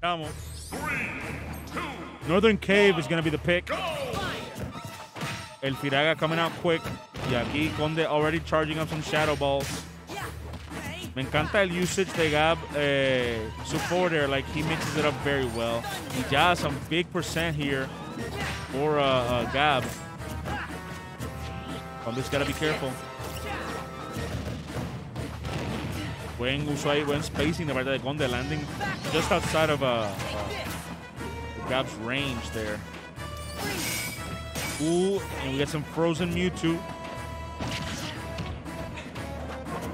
Vamos. Northern Cave is going to be the pick. El Firaga coming out quick. Y aquí Conde already charging up some Shadow Balls. Me encanta el usage de Gab eh, su forward air. Like, he mixes it up very well. Y ya some big percent here for uh, uh, Gab. Conde's got to be careful. Buen uso ahí, buen spacing de parte de Conde, landing just outside of uh, uh, Gab's range there. Ooh, and we get some frozen Mewtwo.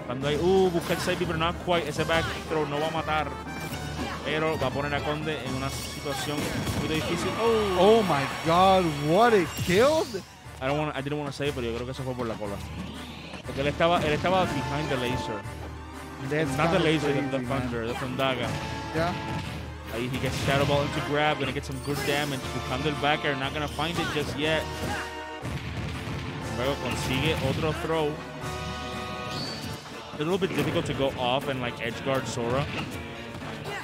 Cuando hay, uh, busca el B, pero not quite. Ese back throw no va a matar. Pero va a poner a Conde en una situación muy difícil. Oh, Oh my god, what it killed? I don't want, I didn't want to say it, pero yo creo que eso fue por la cola. Porque él estaba, él estaba behind the laser. That's Not the laser, the, the crazy, man. thunder, the Thundaga. Yeah. Ahí he gets Shadow Ball into grab, gonna get some good damage. Buscando el back air, not gonna find it just yet. Luego consigue otro throw. A little bit difficult to go off and like edge guard Sora.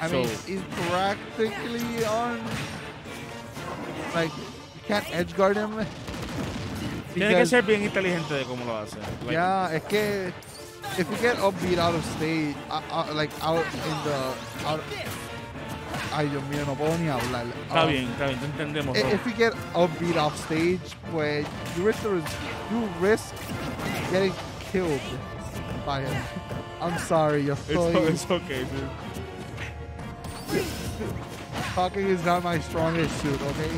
I mean, he's practically on. Like, you can't edge guard him. Tiene que ser bien inteligente de cómo lo hace. Like, yeah, es que if you get upbeat out of stage, uh, uh, like out in the out. Ay, Dios mío, no puedo ni hablar. Está Um, bien, está bien, te entendemos. i- bro. If you get upbeat off stage, pues you risk the, you risk getting killed by him. I'm sorry, yo It's, it's okay, dude. talking is not my strongest suit, okay?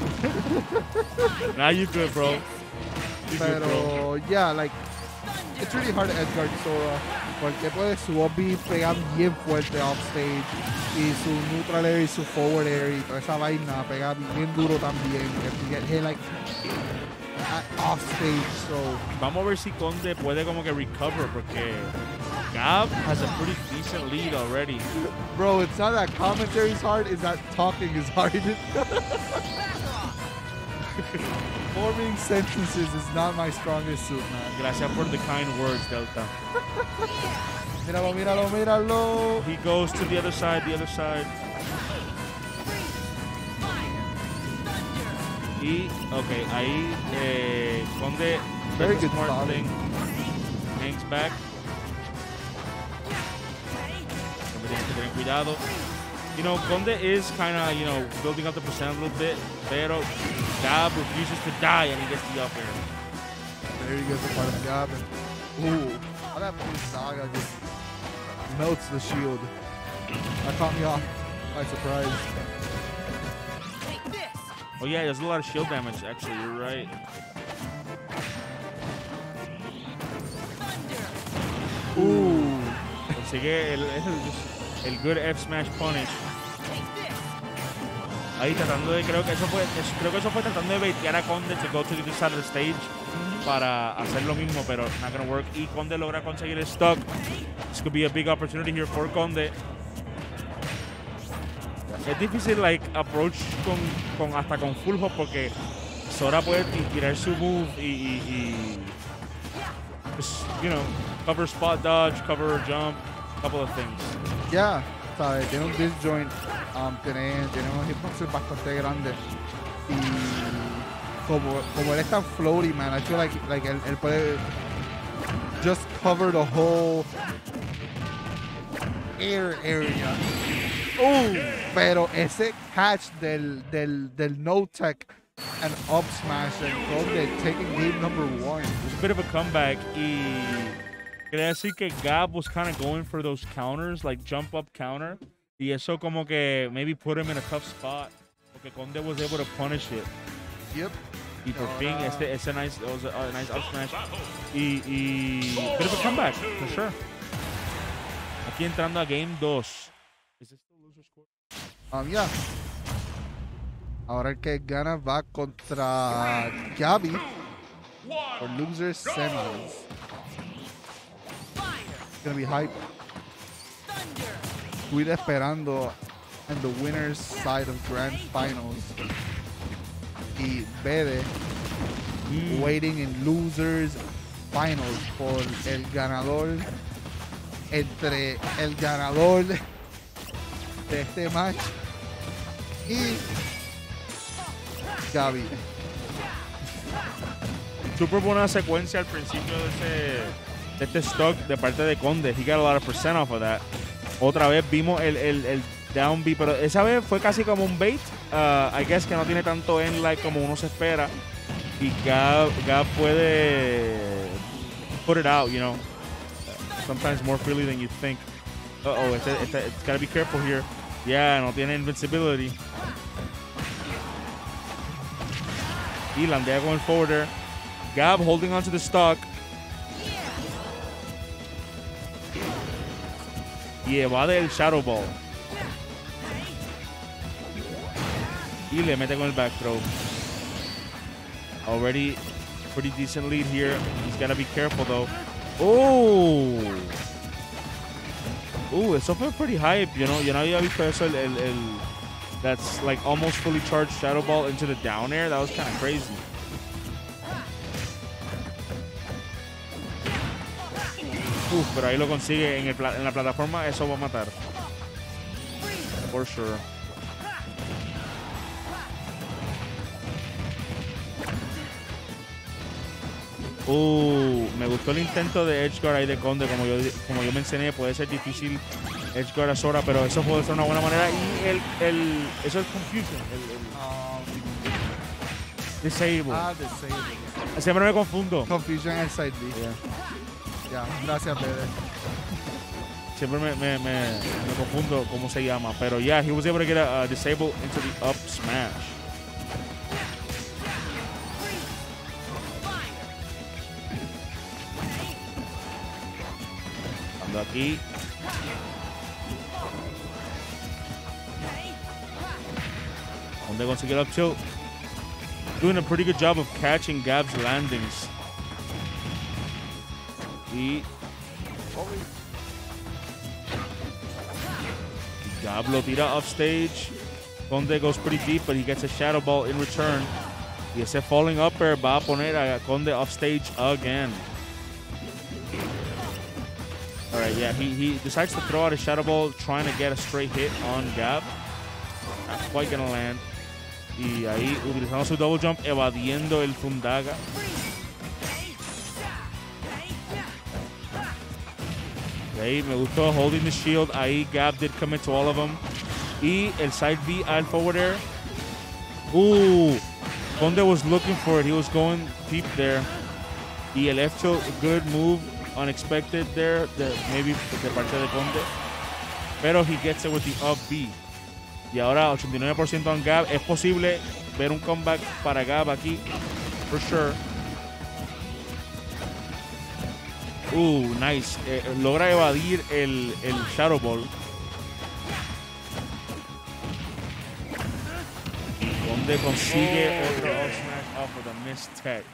Now you good, bro. You good, bro. Pero yeah, like it's really hard to edge guard Sora porque puede su obby pegar bien fuerte off stage y su neutral air y su forward air y toda esa vaina pegar bien duro también you get hit like at off stage so Vamos a ver si Conde puede como que recover porque Gab has a pretty decent lead already. bro it's not that commentary is hard it's that talking is hard forming sentences is not my strongest suit man Gracias por the kind words, Delta. míralo míralo míralo He goes to the other side, the other side. Y, ok, ahí eh, Conde Very good smart follow. thing. Hangs back. Conde tiene que tener cuidado. You know, Conde is kind of, you know, building up the percent a little bit, pero Gab refuses to die and he gets the up air. There he goes the part of the job. And, ooh, how that Blizzaga just melts the shield. That caught me off by surprise. Oh yeah, there's a lot of shield damage. Actually, you're right. Ooh. Consigue el, el, el good F smash punish. Ahí tratando de, creo que eso fue, es- creo que eso fue tratando de baitear a Conde to go to the stage para hacer lo mismo, pero not gonna work. Y Conde logra conseguir el stock. This could be a big opportunity here for Conde. Es difícil like approach con, con hasta con full hop porque Sora puede ti- tirar su move y, y, y just, you know, cover spot dodge, cover jump, couple of things. Yeah, sabe, tiene un disjoint, um, tiene, tiene unos hitboxes bastante grandes. Y como, como él floaty, man, I feel like, like él, él puede just cover the whole air area. Oh, pero ese catch del, del, del no tech and up smash and Conde taking game number one. It's a bit of a comeback y quería decir que Gab was kind of going for those counters, like jump up counter. Y eso como que maybe put him in a tough spot. Porque Conde was able to punish it. Yep. Y por fin, Ahora- este, ese nice, it was a, a nice up smash. Y, y bit of a comeback, for sure. Aquí entrando a game 2. Is this the loser score? Um, yeah. Ahora el que gana va contra Gabi for losers semis. It's gonna be hype. Estoy esperando en the winners side of grand finals. Y Bede Mm. waiting in losers finals por el ganador entre el ganador de este match aquí. Gaby. Súper buena secuencia al principio de, ese, este stock de parte de Conde. He got a lot of percent off of that. Otra vez vimos el, el, el down B, pero esa vez fue casi como un bait. Uh, I guess que no tiene tanto end like como uno se espera. Y Gab, Gab puede put it out, you know. Sometimes more freely than you think. Uh oh, it's, it's, it's gotta be careful here. Yeah, no tiene invincibility. Y landea con el forwarder. Gab holding onto the stock. Y evade el Shadow Ball. Y le mete con el back throw. Already pretty decent lead here. He's got to be careful though. Oh. Ooh, eso fue pretty hype, you know. Yo no había visto eso, el, el, el, that's like almost fully charged Shadow Ball into the down air. That was kind of crazy. Uf, pero ahí lo consigue en, el pla- en la plataforma, eso va a matar. For sure. Uh, me gustó el intento de Edgeguard ahí de Conde, como yo, como yo mencioné, puede ser difícil Edgeguard a Sora, pero eso puede ser una buena manera. Y el, el eso es confusion, el, el disable. Ah, disable. Siempre me confundo. Confusion en side B. Ya, gracias, Bede. Siempre me, me, me, me confundo cómo se llama. Pero yeah, he was able to get a, a disable into the up smash. Ando aquí. Donde consiguió el up tilt. Doing a pretty good job of catching Gab's landings. Y Gab lo tira off stage. Conde goes pretty deep, but he gets a shadow ball in return. Y ese falling upper va a poner a Conde off stage again. All right, yeah, he, he decides to throw out a shadow ball, trying to get a straight hit on Gab. Not quite gonna land. Y ahí, utilizando su double jump, evadiendo el Thundaga. Ahí me gustó holding the shield. Ahí Gab did commit to all of them. Y el side B al forward air. Ooh. Conde was looking for it. He was going deep there. Y el F good move. Unexpected there. The, maybe de parte de Conde. Pero he gets it with the up B. Y ahora 89% on Gab. Es posible ver un comeback para Gab aquí. For sure. Uh, nice. Eh, logra evadir el, el Shadow Ball. Donde consigue otro up smash off of the missed tech.